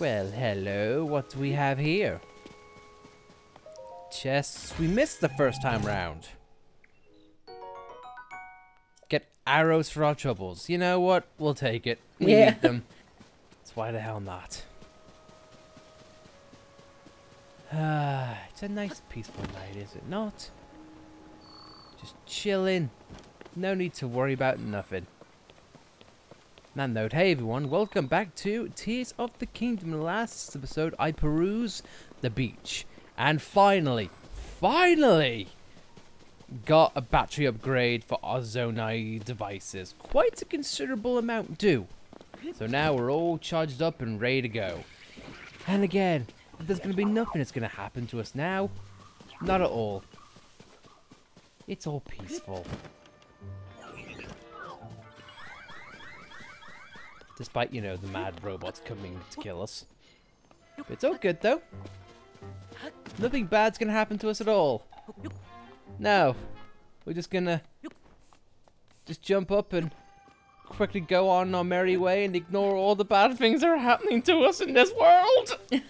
Well, hello. What do we have here? Chests. We missed the first time round. Get arrows for our troubles. You know what? We'll take it. We Yeah. need them. So why the hell not? Ah, it's a nice peaceful night, is it not? Just chilling. No need to worry about nothing. On that note, hey everyone, welcome back to Tears of the Kingdom. Last episode, I peruse the beach. And finally, finally, got a battery upgrade for our Zonai devices. Quite a considerable amount too. So now we're all charged up and ready to go. And again, there's going to be nothing that's going to happen to us now. Not at all. It's all peaceful. Despite, you know, the mad robots coming to kill us. But it's all good, though. Nothing bad's gonna happen to us at all. No. We're just gonna... Just jump up and quickly go on our merry way and ignore all the bad things that are happening to us in this world.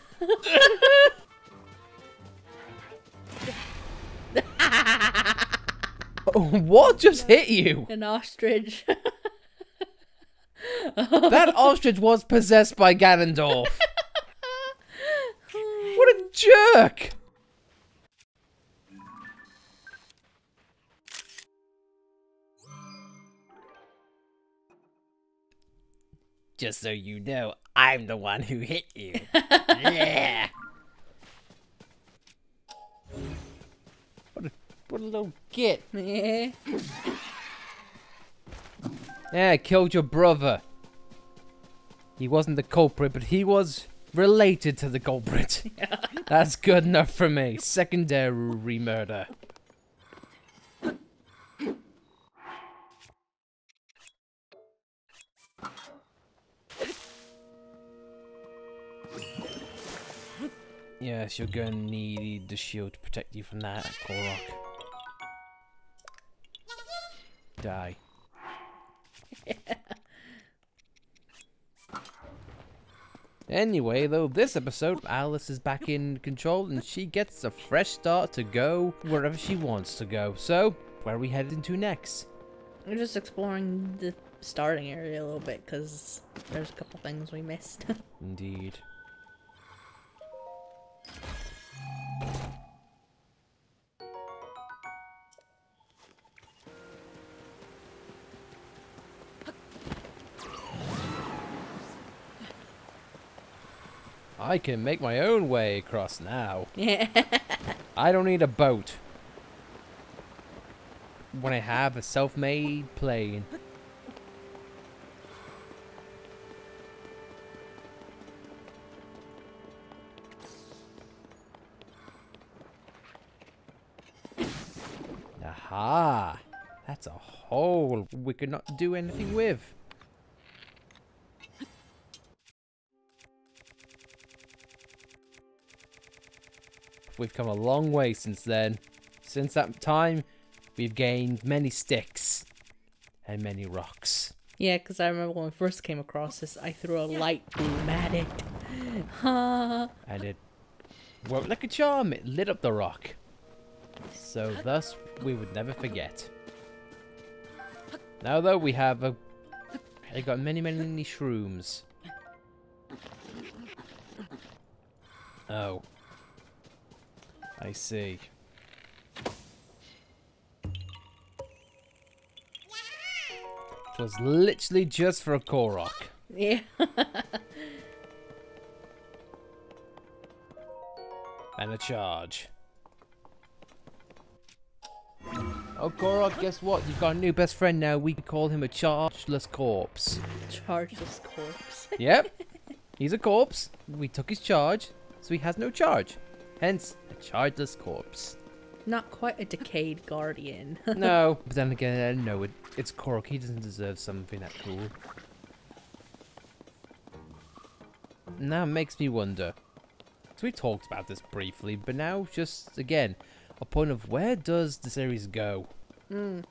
what just hit you? An ostrich. That ostrich was possessed by Ganondorf. what a jerk! Just so you know, I'm the one who hit you. yeah. What a, what a little git. yeah. Yeah, killed your brother. He wasn't the culprit, but he was related to the culprit. That's good enough for me. Secondary murder. Yes, you're gonna need the shield to protect you from that, Korok. Die. Anyway, though, this episode, Alice is back in control and she gets a fresh start to go wherever she wants to go. So, where are we headed to next? We're just exploring the starting area a little bit because there's a couple things we missed. Indeed. I can make my own way across now. yeah. I don't need a boat. When I have a self-made plane. Aha! That's a hole we could not do anything with. We've come a long way since then. Since that time, we've gained many sticks and many rocks. Yeah, because I remember when we first came across this, I threw a light bloom at it. Ha. And it worked like a charm. It lit up the rock. So thus, we would never forget. Now though, we have a... I got many, many shrooms. Oh. I see. It was literally just for a Korok. yeah. And a charge. Oh, Korok, guess what? You've got a new best friend now. We can call him a chargeless corpse. Chargeless corpse. Yep. He's a corpse. We took his charge, so he has no charge. Hence, a chargeless corpse. Not quite a decayed guardian. No, but then again, no, it, it's Korok. He doesn't deserve something that cool. Now it makes me wonder. So we talked about this briefly, but now just again, a point of where does the series go mm.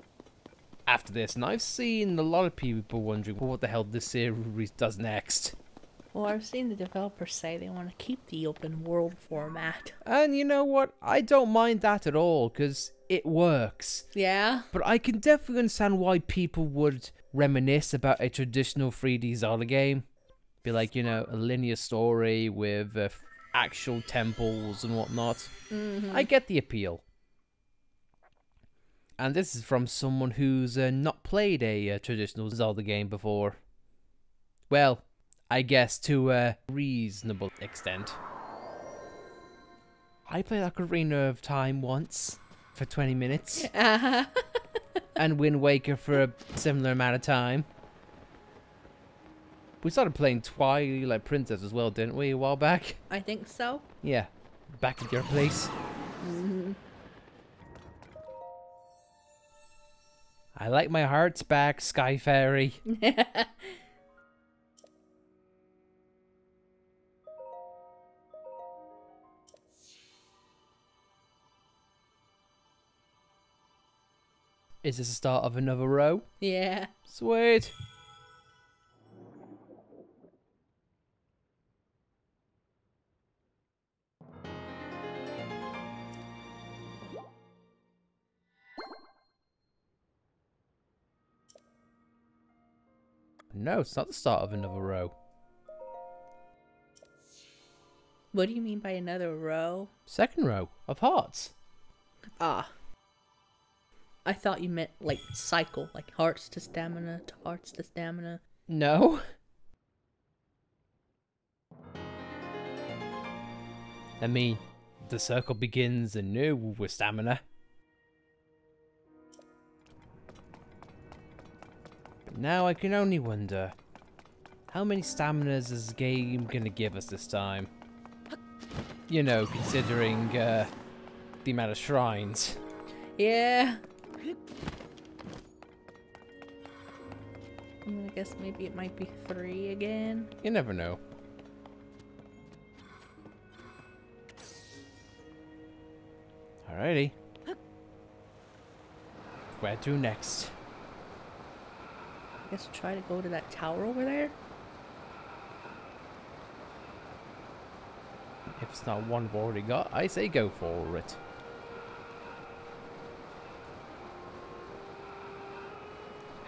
after this? And I've seen a lot of people wondering what the hell this series does next. Well, I've seen the developers say they want to keep the open world format. And you know what? I don't mind that at all, because it works. Yeah. But I can definitely understand why people would reminisce about a traditional 3D Zelda game. Be like, you know, a linear story with uh, actual temples and whatnot. I get the appeal. And this is from someone who's uh, not played a uh, traditional Zelda game before. Well, I guess to a reasonable extent. I played Ocarina of Time once for 20 minutes Uh-huh. and Wind Waker for a similar amount of time. We started playing Twilight Princess as well, didn't we, a while back? I think so. Yeah, back at your place. I like my hearts back, Sky Fairy. Is this the start of another row? Yeah. Sweet. No, it's not the start of another row. What do you mean by another row? Second row of hearts. Ah. I thought you meant like cycle, like hearts to stamina to hearts to stamina. No. I mean, the circle begins anew with stamina. But now I can only wonder, how many staminas is the game gonna give us this time? You know, considering uh, the amount of shrines. Yeah. I mean, I guess maybe it might be three again. You never know. Alrighty. Where to next? I guess try to go to that tower over there. If it's not one we've already got, I say go for it.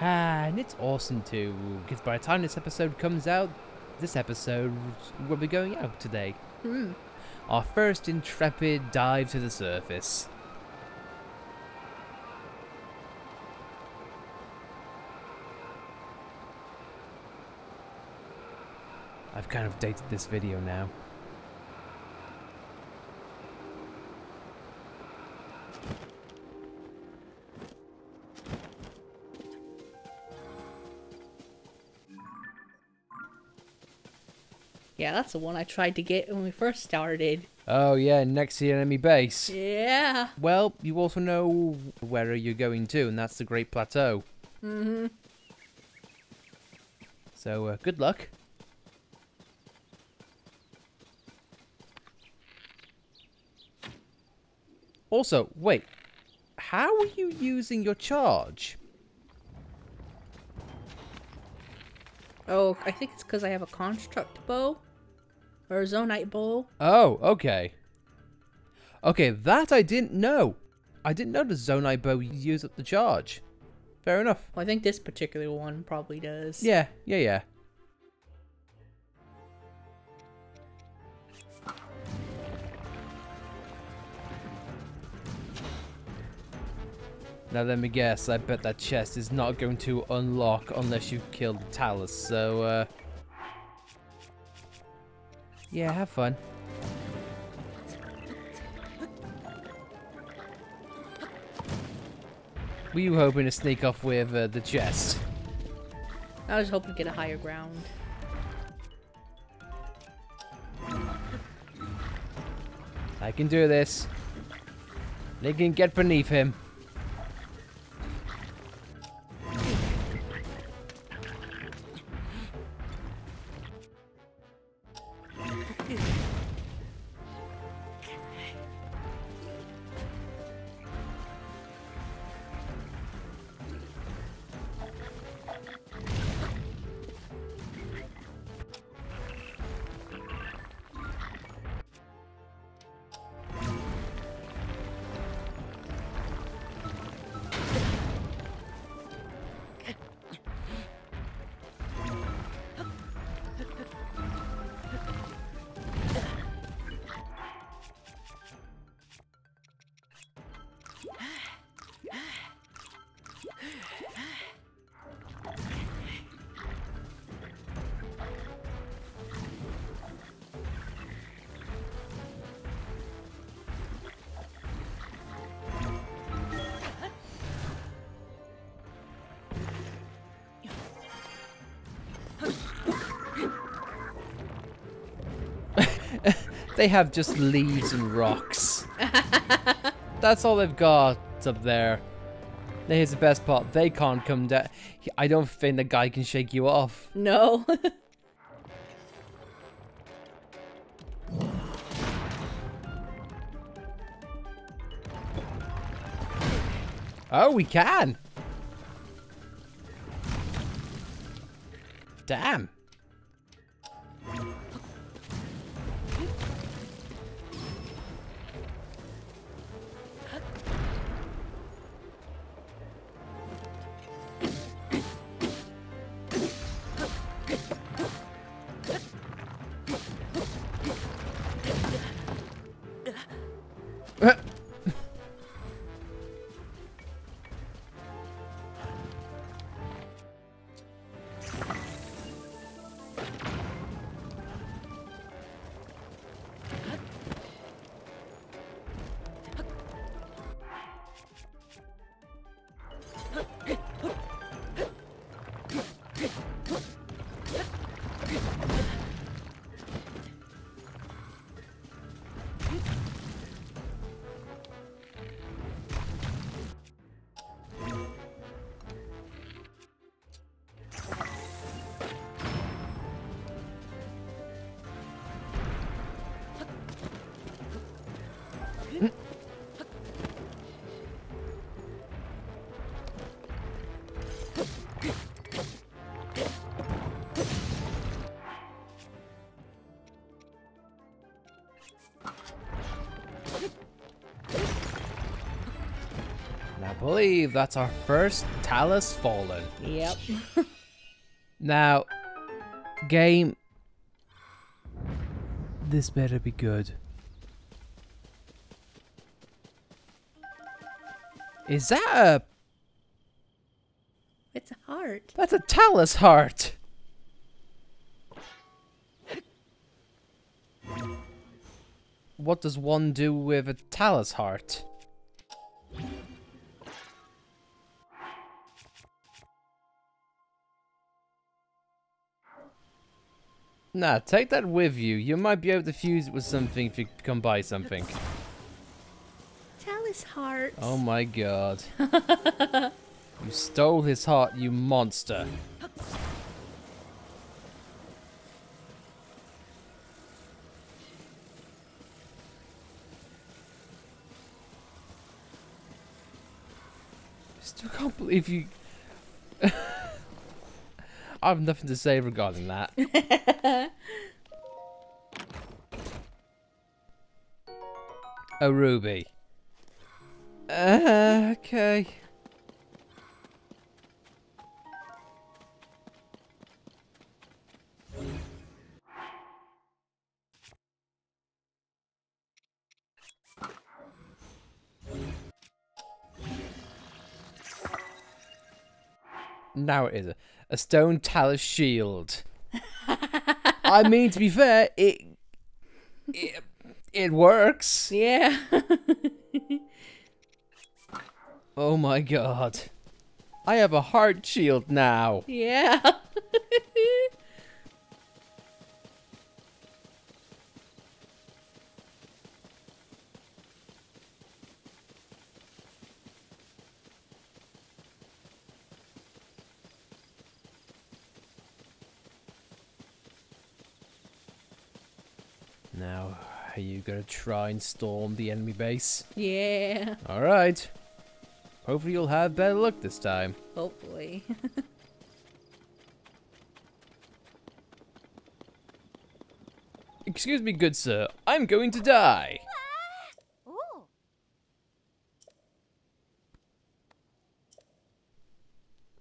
Ah, and it's awesome too, because by the time this episode comes out, this episode will be going out today. Hmm. Our first intrepid dive to the surface. I've kind of dated this video now. That's the one I tried to get when we first started. Oh yeah, next to the enemy base. Yeah. Well, you also know where you're going to, and that's the Great Plateau. Mm-hmm. So, uh, good luck. Also, wait. How are you using your charge? Oh, I think it's because I have a construct bow. Or a Zonaite bow. Oh, okay. Okay, that I didn't know. I didn't know the Zonai bow use up the charge. Fair enough. Well, I think this particular one probably does. Yeah, yeah, yeah. Now let me guess, I bet that chest is not going to unlock unless you kill the Talus, so uh... Yeah, have fun. Were you hoping to sneak off with uh, the chest? I was hoping to get a higher ground. I can do this. They can get beneath him. They have just leaves and rocks. That's all they've got up there. Now here's the best part. They can't come down. I don't think the guy can shake you off. No. Oh, we can. Damn. Believe that's our first Talus Fallen. yep. Now, game. This better be good. Is that a. It's a heart. That's a Talus heart! What does one do with a Talus heart? Nah, take that with you. You might be able to fuse it with something if you come by something. Tell his heart. Oh my god. you stole his heart, you monster. I still can't believe you. I have nothing to say regarding that. A ruby. Uh, okay. Now it is a, a stone talus shield. I mean, to be fair, it it, it works. Yeah. Oh my god. I have a heart shield now. yeah. Try and storm the enemy base? yeah. Alright. Hopefully you'll have better luck this time. Hopefully. Excuse me, good sir. I'm going to die. Oh,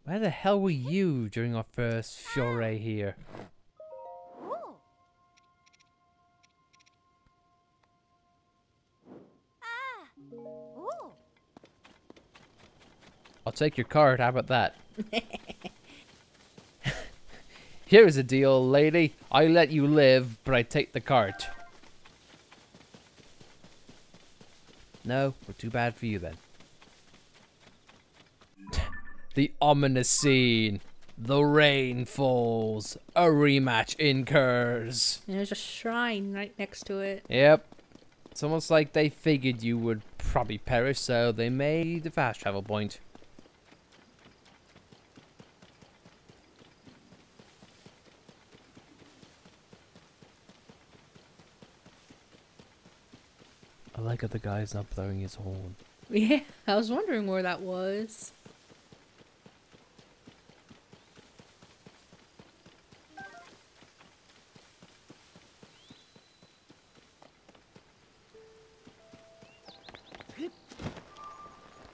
Where the hell were you during our first ah. foray here? Take your card. How about that? Here's a deal, lady. I let you live, but I take the cart. No, we're too bad for you then. the ominous scene. The rain falls. A rematch incurs. There's a shrine right next to it. Yep. It's almost like they figured you would probably perish, so they made a fast travel point. I like how the guy's not blowing his horn. Yeah, I was wondering where that was.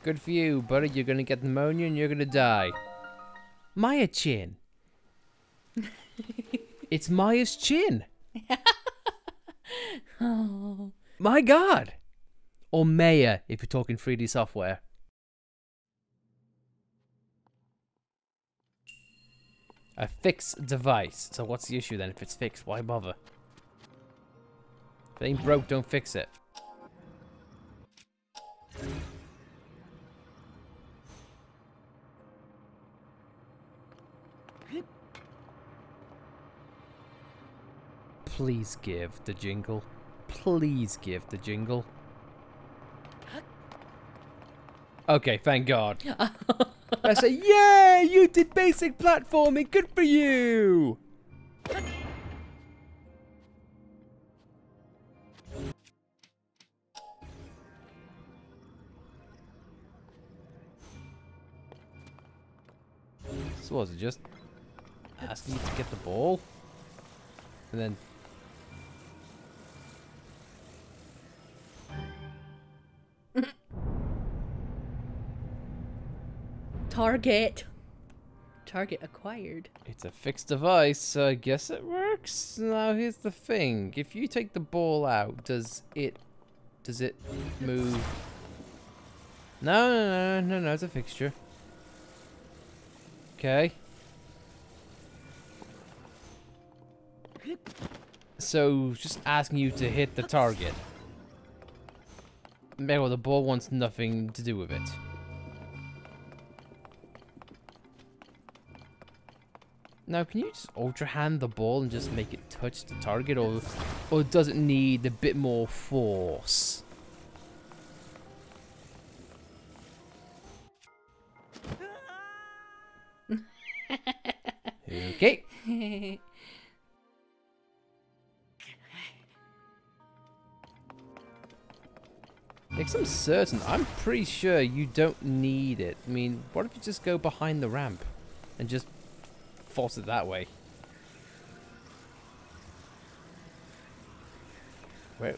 Good for you, buddy. You're gonna get pneumonia and you're gonna die. Mayachin. it's Maya's chin. Oh. My god! Or Maya, if you're talking 3D software. A fixed device. So what's the issue then? If it's fixed, why bother? If it ain't broke, don't fix it. Please give the jingle. Please give the jingle. Okay, thank God. I say, yeah, you did basic platforming. Good for you. So was it just asking you to get the ball? And then Target. Target acquired. It's a fixed device, so I guess it works. Now here's the thing: if you take the ball out, does it does it move? No, no, no, no, no. It's a fixture. Okay. So just asking you to hit the target. Well, the ball wants nothing to do with it. Now, can you just ultra hand the ball and just make it touch the target, or or does it need a bit more force? okay. Like, I'm certain, I'm pretty sure you don't need it. I mean, what if you just go behind the ramp and just force it that way? Wait.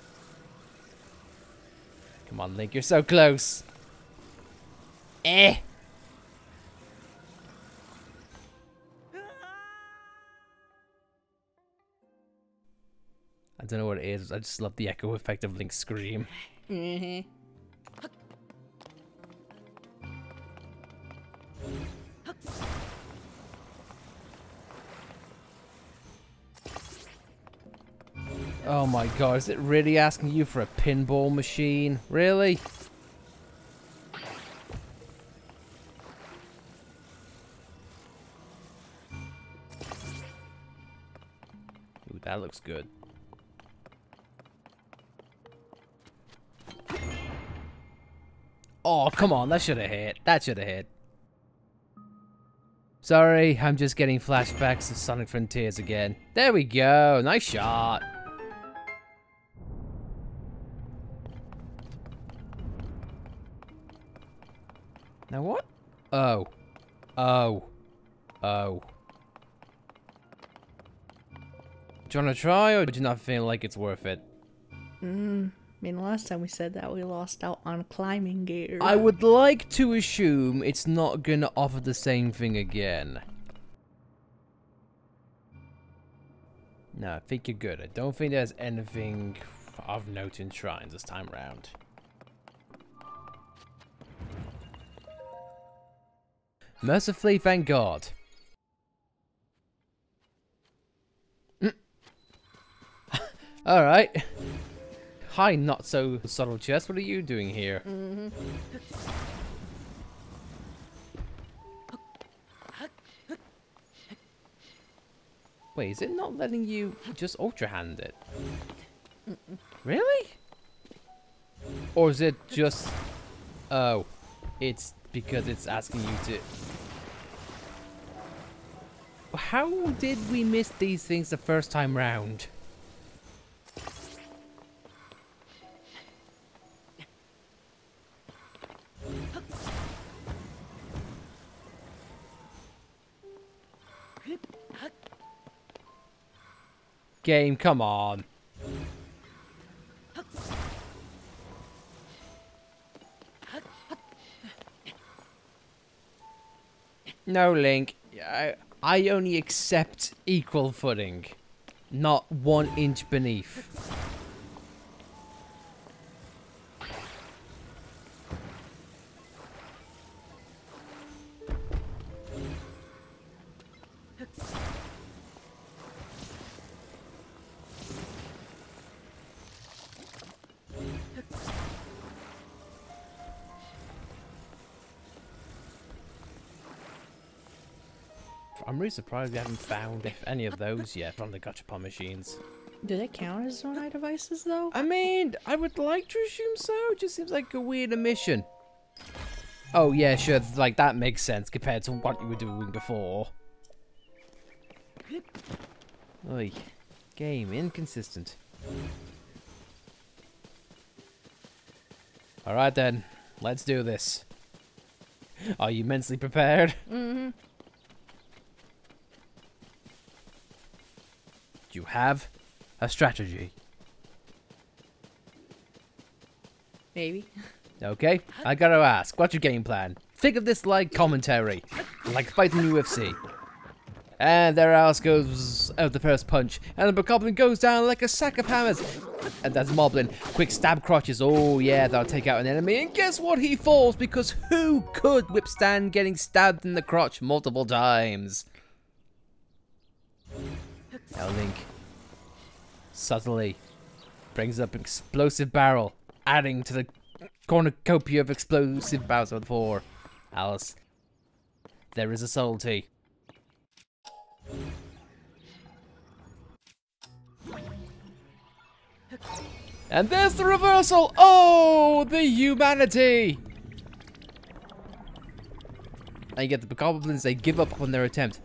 Come on, Link, you're so close. Eh. I don't know what it is. I just love the echo effect of Link's scream. Mhm. Oh my god, is it really asking you for a pinball machine? Really? Ooh, that looks good. Oh, come on, that should have hit. That should have hit. Sorry, I'm just getting flashbacks of Sonic Frontiers again. There we go, nice shot. Now what? Oh. Oh. Oh. Do you want to try, or do you not feel like it's worth it? Mm. I mean, last time we said that we lost out on climbing gear. I would like to assume it's not gonna offer the same thing again. No, I think you're good. I don't think there's anything of note in shrines this time round. Mercifully, thank God. Mm. Alright. Hi, not so subtle chest. What are you doing here? Wait, is it not letting you just ultra hand it? Really? Or is it just... Oh, it's because it's asking you to... How did we miss these things the first time round? Game, come on. No, Link. I, I only accept equal footing, not one inch beneath. I'm really surprised we haven't found if any of those yet from the Gachapon machines. Do they count as Zonai devices though? I mean, I would like to assume so. It just seems like a weird omission. Oh, yeah, sure. Like, that makes sense compared to what you were doing before. Oi. Game inconsistent. Alright then. Let's do this. Are you mentally prepared? Mm-hmm. Do you have a strategy? Maybe. Okay, I gotta ask, what's your game plan? Think of this like commentary, like fighting UFC. And there else goes out the first punch, and the Bokoblin goes down like a sack of hammers. And that's Moblin. Quick stab crotches, oh yeah, that'll take out an enemy. And guess what? He falls because who could withstand getting stabbed in the crotch multiple times? Now Link subtly brings up an explosive barrel, adding to the cornucopia of explosive barrels of the four. Alice, there is a subtlety. And there's the reversal! Oh, the humanity! And you get the goblins, they give up on their attempt.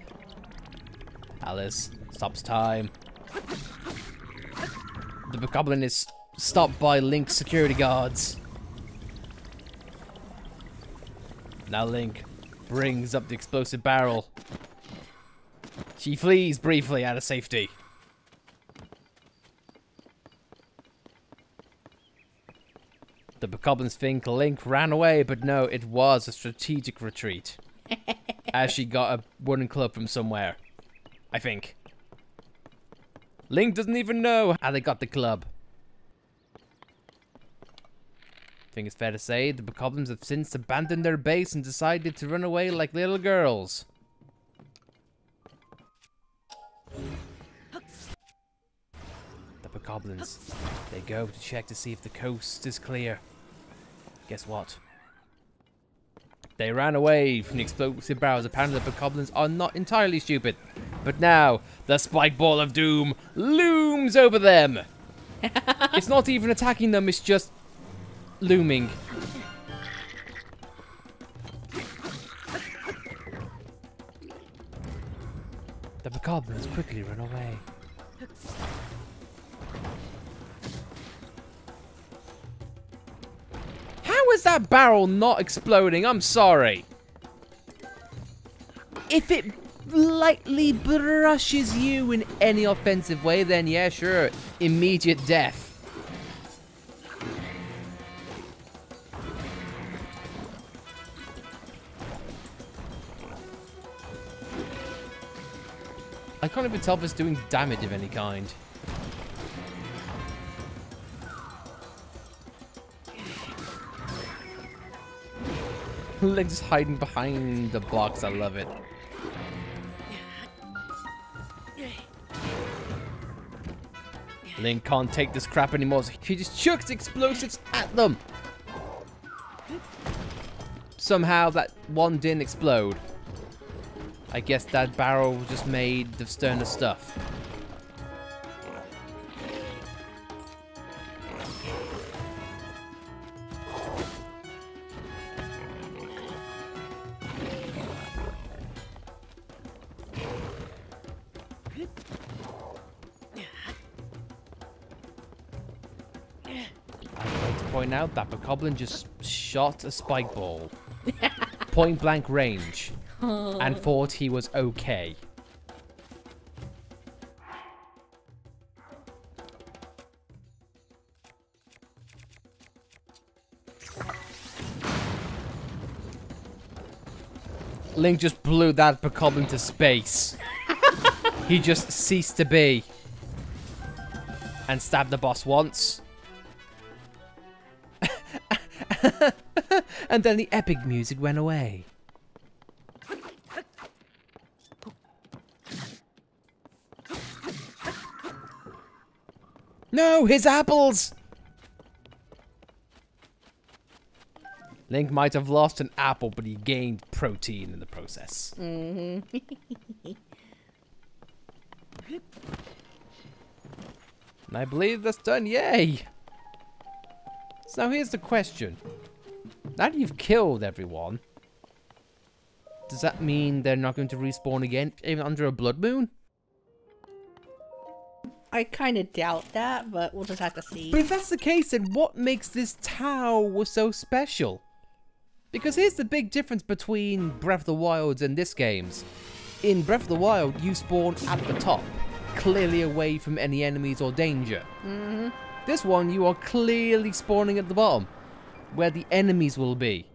Alice stops time. The goblin is stopped by Link's security guards. Now Link brings up the explosive barrel. She flees briefly out of safety. The Bokoblins think Link ran away, but no, it was a strategic retreat. as she got a wooden club from somewhere. I think. Link doesn't even know how they got the club. I think it's fair to say the Bokoblins have since abandoned their base and decided to run away like little girls. The Bokoblins, they go to check to see if the coast is clear. Guess what? They ran away from the explosive barrels. Apparently the Bokoblins are not entirely stupid. But now, the spike ball of doom looms over them. it's not even attacking them, it's just looming. The Bokoblins quickly run away. How is that barrel not exploding? I'm sorry. If it lightly brushes you in any offensive way, then yeah, sure, immediate death. I can't even tell if it's doing damage of any kind. Link's hiding behind the box. I love it. Link can't take this crap anymore, so he just chucks explosives at them. Somehow that one didn't explode. I guess that barrel was just made of sterner stuff. That Bokoblin just shot a spike ball. point blank range. And thought he was okay. Link just blew that Bokoblin to space. he just ceased to be. And stabbed the boss once. And then the epic music went away. No, his apples! Link might have lost an apple, but he gained protein in the process. Mm -hmm. and I believe that's done. Yay! So here's the question. Now that you've killed everyone, does that mean they're not going to respawn again, even under a blood moon? I kind of doubt that, but we'll just have to see. But if that's the case, then what makes this tower so special? Because here's the big difference between Breath of the Wild and this game's. In Breath of the Wild, you spawn at the top, clearly away from any enemies or danger. Mm-hmm. This one, you are clearly spawning at the bottom, where the enemies will be,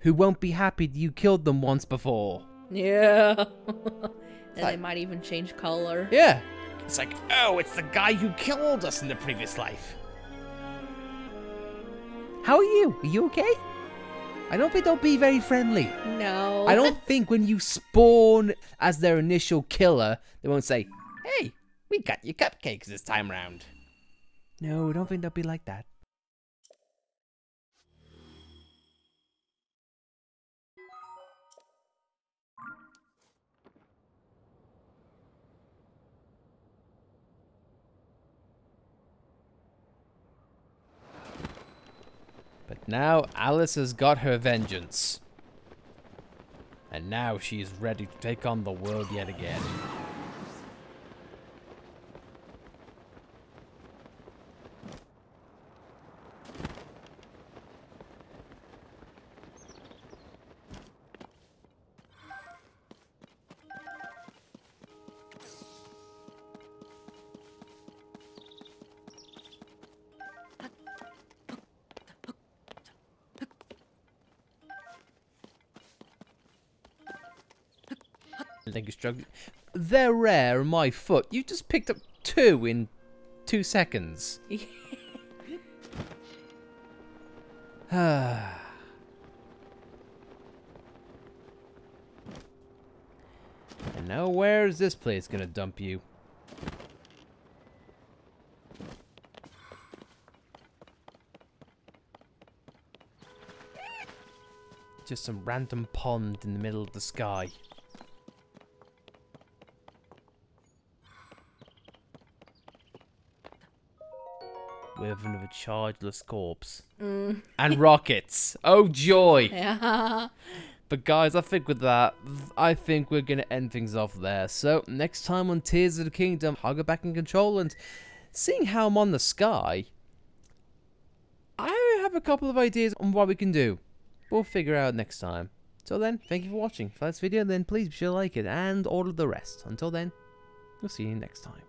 who won't be happy that you killed them once before. Yeah. and they might even change color. Yeah. It's like, oh, it's the guy who killed us in the previous life. How are you? Are you okay? I don't think they'll be very friendly. No. I don't think when you spawn as their initial killer, they won't say, hey, we got your cupcakes this time round. No, I don't think they'll be like that. Now Alice has got her vengeance. And now she is ready to take on the world yet again. I think you're struggling. They're rare, my foot. You just picked up two in two seconds. and now where is this place gonna dump you? Just some random pond in the middle of the sky. With another chargeless corpse. Mm. And rockets. Oh joy! Yeah. But guys, I think with that, I think we're gonna end things off there. So next time on Tears of the Kingdom, I'll go back in control and seeing how I'm on the sky, I have a couple of ideas on what we can do. We'll figure out next time. Till then, thank you for watching. If that's video, then please be sure to like it and all of the rest. Until then, we'll see you next time.